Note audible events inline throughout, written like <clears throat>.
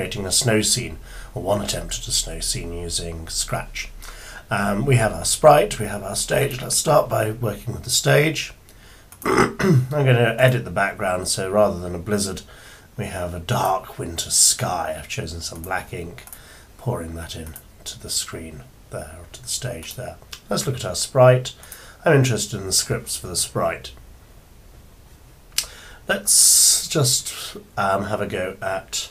creating a snow scene, or one attempt at a snow scene using Scratch. Um, we have our sprite, we have our stage. Let's start by working with the stage. <clears throat> I'm going to edit the background so rather than a blizzard, we have a dark winter sky. I've chosen some black ink, pouring that in to the screen there, or to the stage there. Let's look at our sprite. I'm interested in the scripts for the sprite. Let's just um, have a go at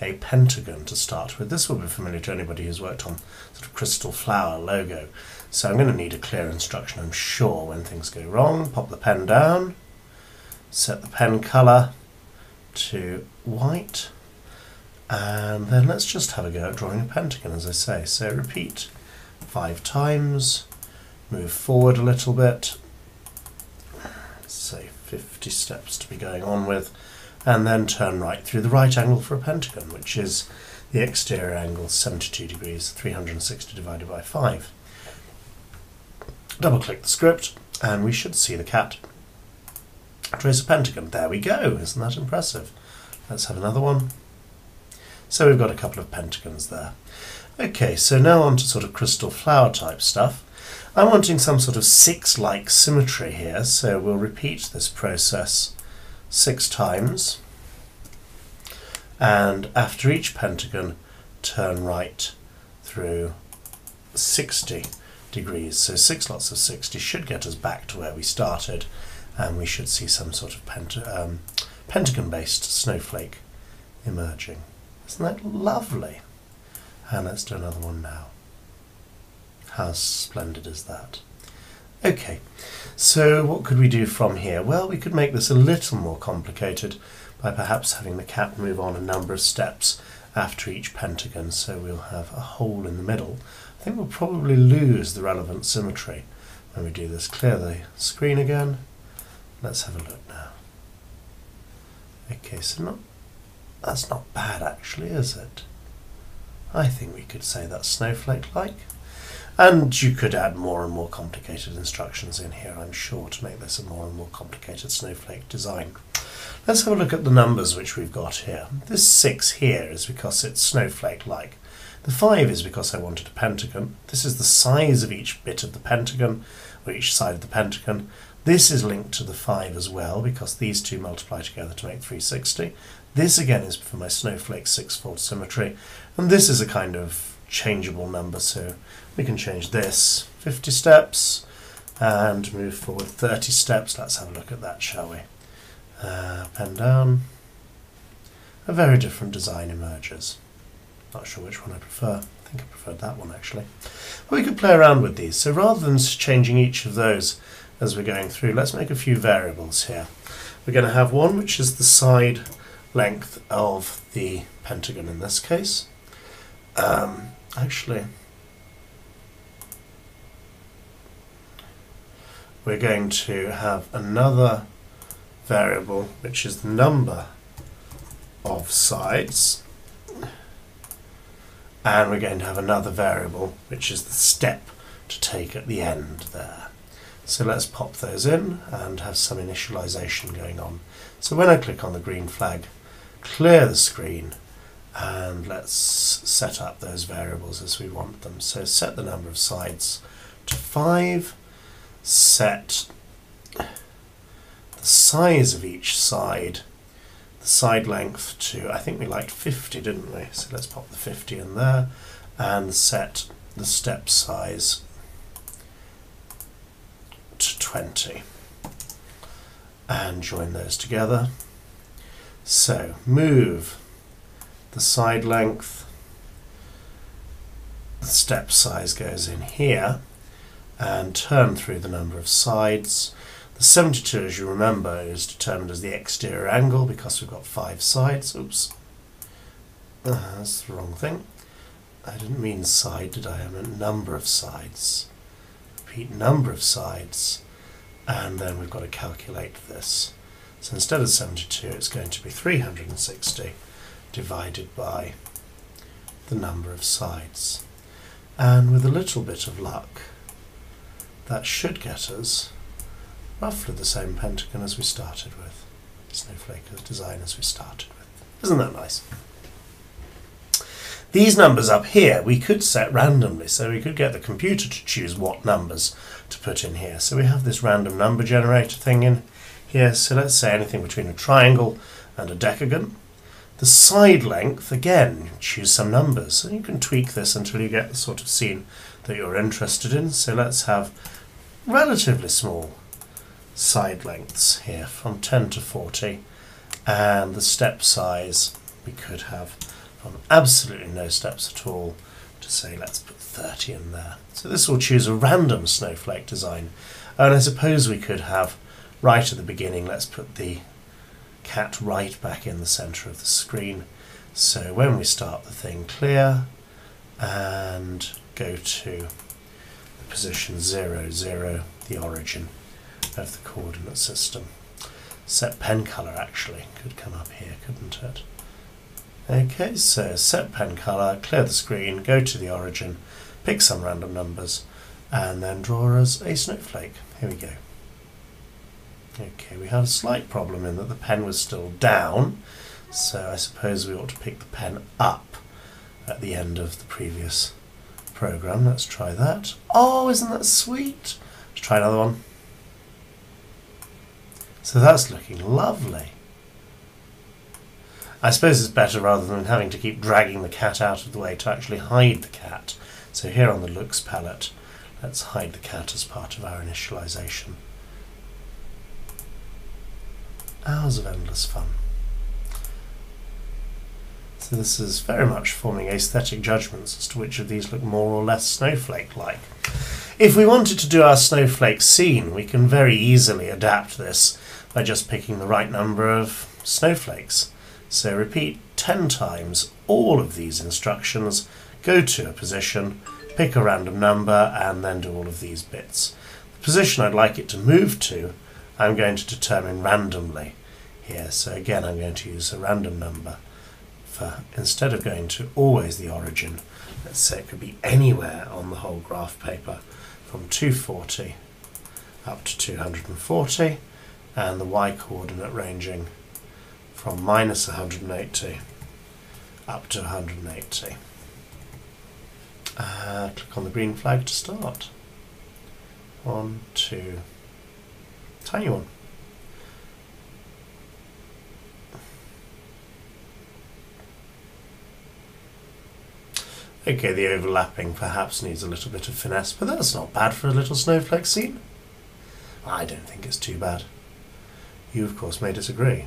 a pentagon to start with. This will be familiar to anybody who's worked on sort of crystal flower logo. So I'm going to need a clear instruction, I'm sure, when things go wrong. Pop the pen down, set the pen colour to white, and then let's just have a go at drawing a pentagon, as I say. So repeat five times, move forward a little bit, say 50 steps to be going on with, and then turn right through the right angle for a pentagon, which is the exterior angle 72 degrees, 360 divided by 5. Double click the script, and we should see the cat trace a pentagon. There we go, isn't that impressive? Let's have another one. So we've got a couple of pentagons there. Okay, so now on to sort of crystal flower type stuff. I'm wanting some sort of six-like symmetry here, so we'll repeat this process six times. And after each pentagon, turn right through 60 degrees. So six lots of 60 should get us back to where we started, and we should see some sort of um, pentagon-based snowflake emerging. Isn't that lovely? And let's do another one now. How splendid is that? Okay, so what could we do from here? Well, we could make this a little more complicated by perhaps having the cap move on a number of steps after each pentagon, so we'll have a hole in the middle. I think we'll probably lose the relevant symmetry when we do this. Clear the screen again. Let's have a look now. Okay, so not that's not bad actually, is it? I think we could say that's snowflake-like. And you could add more and more complicated instructions in here, I'm sure, to make this a more and more complicated snowflake design. Let's have a look at the numbers which we've got here. This 6 here is because it's snowflake-like. The 5 is because I wanted a pentagon. This is the size of each bit of the pentagon, or each side of the pentagon. This is linked to the 5 as well, because these two multiply together to make 360. This again is for my snowflake six-fold symmetry, and this is a kind of changeable number, so we can change this 50 steps and move forward 30 steps. Let's have a look at that, shall we? Uh, pen down. A very different design emerges. Not sure which one I prefer. I think I preferred that one actually. But we could play around with these. So rather than changing each of those as we're going through, let's make a few variables here. We're going to have one which is the side length of the pentagon in this case. Um, actually, we're going to have another variable which is the number of sides and we're going to have another variable which is the step to take at the end there. So let's pop those in and have some initialization going on. So when I click on the green flag, clear the screen and let's set up those variables as we want them. So set the number of sides to 5 set the size of each side, the side length to, I think we liked 50, didn't we? So let's pop the 50 in there and set the step size to 20 and join those together. So move the side length, the step size goes in here and turn through the number of sides. The 72, as you remember, is determined as the exterior angle because we've got five sides. Oops, uh, that's the wrong thing. I didn't mean side, did I? I meant number of sides. Repeat number of sides, and then we've got to calculate this. So instead of 72, it's going to be 360 divided by the number of sides. And with a little bit of luck, that should get us roughly the same pentagon as we started with, snowflake design as we started with. Isn't that nice? These numbers up here we could set randomly, so we could get the computer to choose what numbers to put in here. So we have this random number generator thing in here. So let's say anything between a triangle and a decagon. The side length, again, choose some numbers. And you can tweak this until you get the sort of scene that you're interested in. So let's have relatively small side lengths here from 10 to 40 and the step size we could have from absolutely no steps at all to say let's put 30 in there. So this will choose a random snowflake design and I suppose we could have right at the beginning let's put the cat right back in the center of the screen so when we start the thing clear and go to the position 0, 0, the origin of the coordinate system. Set pen color actually could come up here, couldn't it? Okay, so set pen color, clear the screen, go to the origin, pick some random numbers, and then draw us a snowflake. Here we go. Okay, we had a slight problem in that the pen was still down, so I suppose we ought to pick the pen up at the end of the previous program. Let's try that. Oh, isn't that sweet? Let's try another one. So that's looking lovely. I suppose it's better rather than having to keep dragging the cat out of the way to actually hide the cat. So here on the looks palette, let's hide the cat as part of our initialization. Hours of endless fun. So this is very much forming aesthetic judgments as to which of these look more or less snowflake-like. If we wanted to do our snowflake scene, we can very easily adapt this by just picking the right number of snowflakes. So repeat 10 times all of these instructions, go to a position, pick a random number, and then do all of these bits. The position I'd like it to move to, I'm going to determine randomly here. So again, I'm going to use a random number for instead of going to always the origin, let's say it could be anywhere on the whole graph paper from 240 up to 240 and the y coordinate ranging from minus 180 up to 180. Uh, click on the green flag to start. One, two, tiny one. Okay, the overlapping perhaps needs a little bit of finesse, but that's not bad for a little snowflake scene. I don't think it's too bad. You, of course, may disagree.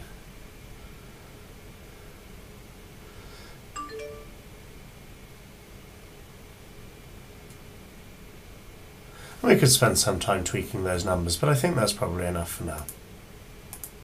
We could spend some time tweaking those numbers, but I think that's probably enough for now.